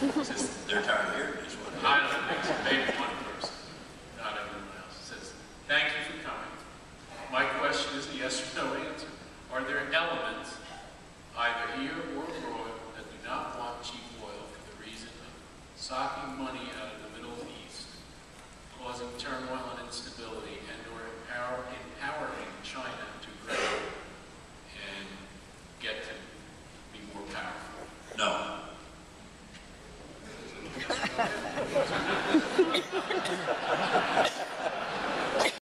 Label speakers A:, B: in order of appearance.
A: They're tired of hearing this one.
B: I don't think maybe one person, not everyone else. Says, thank you for coming. My question is a yes or no answer. Are there elements, either here or abroad, that do not want cheap oil for the reason of socking money out Yeah.